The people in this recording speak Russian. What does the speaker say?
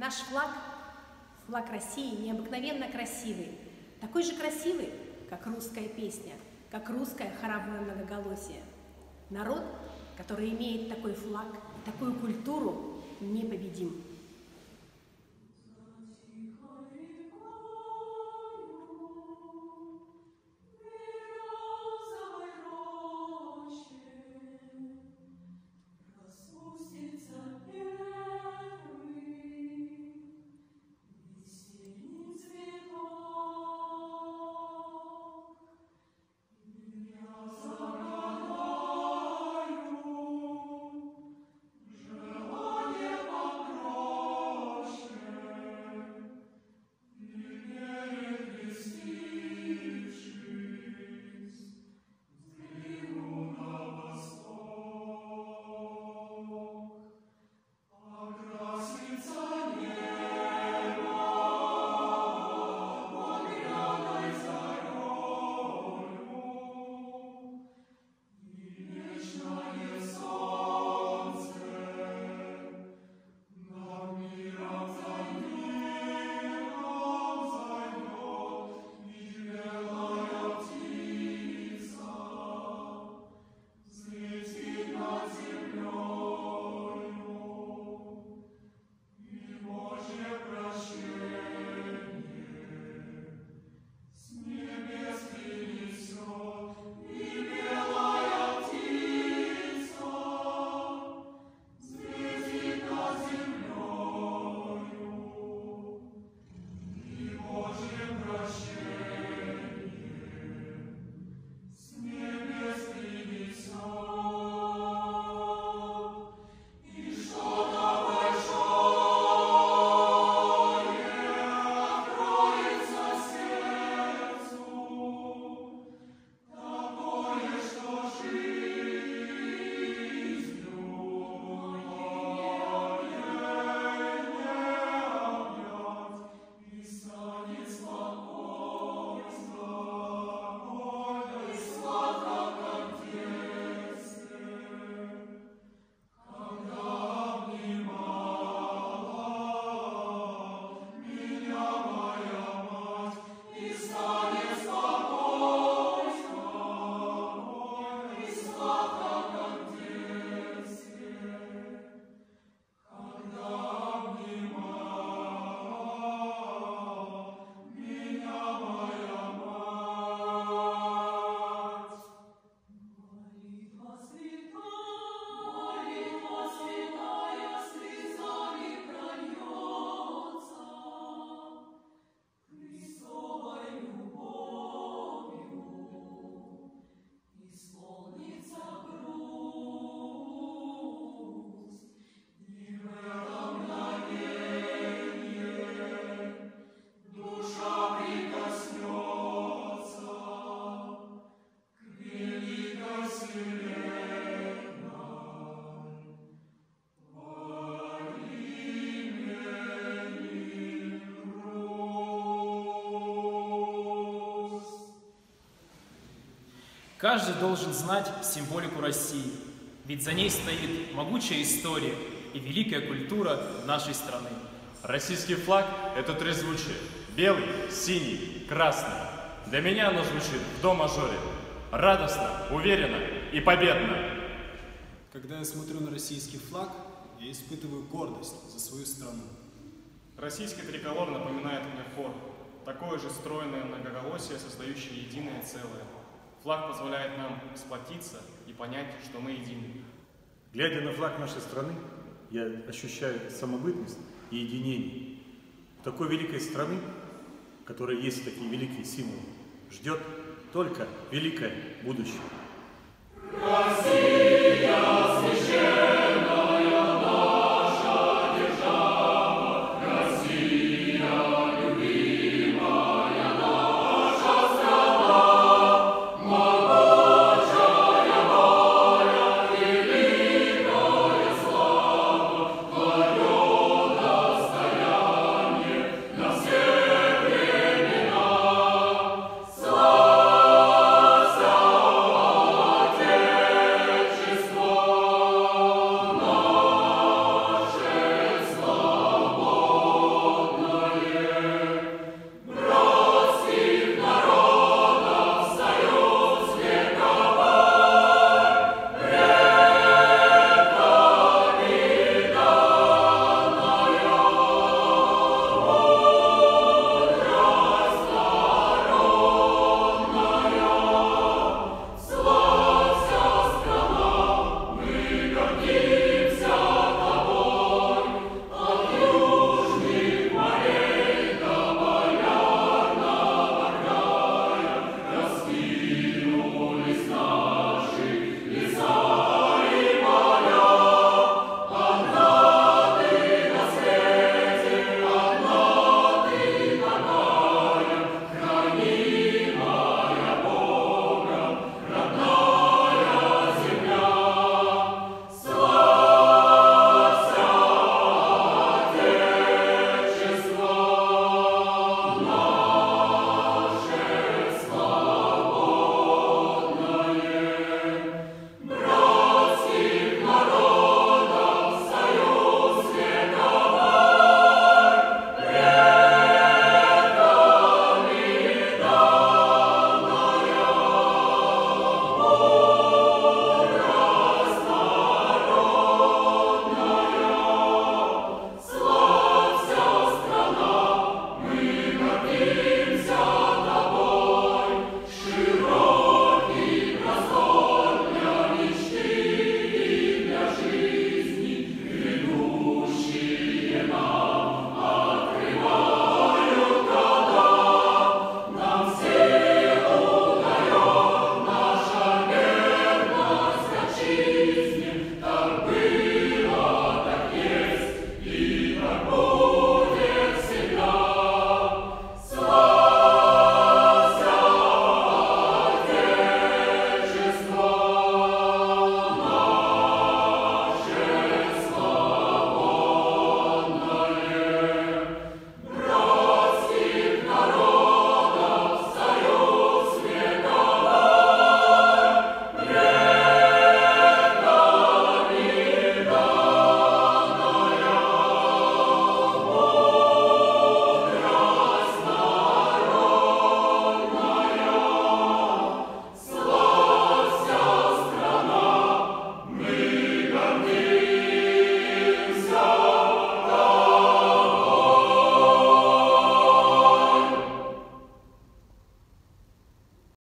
Наш флаг, флаг России, необыкновенно красивый. Такой же красивый, как русская песня, как русское хоровое многоголосие. Народ, который имеет такой флаг такую культуру, непобедим. Каждый должен знать символику России, ведь за ней стоит могучая история и великая культура нашей страны. Российский флаг – это трезвучие. Белый, синий, красный. Для меня оно звучит в до-мажоре. Радостно, уверенно и победно. Когда я смотрю на российский флаг, я испытываю гордость за свою страну. Российский триколор напоминает мне хор, такое же стройное многоголосие, создающее единое целое. Флаг позволяет нам сплотиться и понять, что мы едины. Глядя на флаг нашей страны, я ощущаю самобытность и единение. Такой великой страны, в которой есть такие великие символы, ждет только великое будущее. Россия!